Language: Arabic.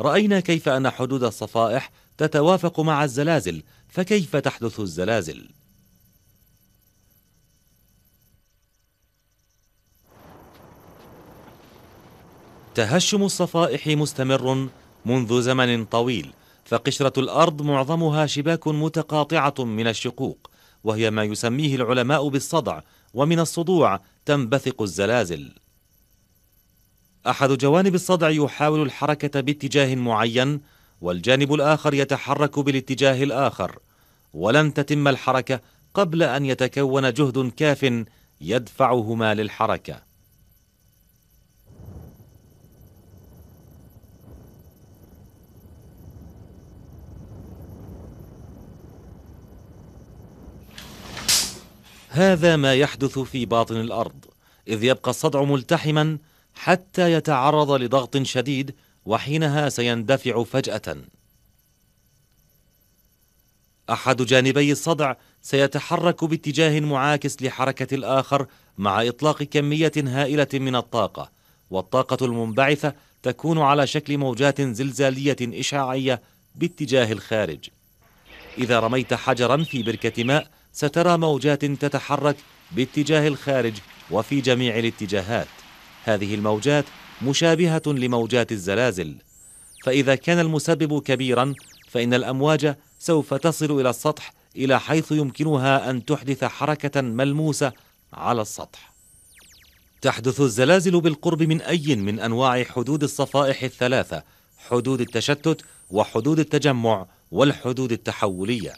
رأينا كيف أن حدود الصفائح تتوافق مع الزلازل فكيف تحدث الزلازل؟ تهشم الصفائح مستمر منذ زمن طويل فقشرة الأرض معظمها شباك متقاطعة من الشقوق وهي ما يسميه العلماء بالصدع ومن الصدوع تنبثق الزلازل أحد جوانب الصدع يحاول الحركة باتجاه معين والجانب الآخر يتحرك بالاتجاه الآخر. ولن تتم الحركة قبل أن يتكون جهد كاف يدفعهما للحركة. هذا ما يحدث في باطن الأرض إذ يبقى الصدع ملتحما حتى يتعرض لضغط شديد وحينها سيندفع فجأة. أحد جانبي الصدع سيتحرك باتجاه معاكس لحركة الآخر مع إطلاق كمية هائلة من الطاقة والطاقة المنبعثة تكون على شكل موجات زلزالية إشعاعية باتجاه الخارج. إذا رميت حجرا في بركة ماء سترى موجات تتحرك باتجاه الخارج وفي جميع الاتجاهات. هذه الموجات مشابهة لموجات الزلازل. فإذا كان المسبب كبيرا فإن الأمواج سوف تصل إلى السطح إلى حيث يمكنها أن تحدث حركة ملموسة على السطح. تحدث الزلازل بالقرب من أي من أنواع حدود الصفائح الثلاثة حدود التشتت وحدود التجمع والحدود التحولية.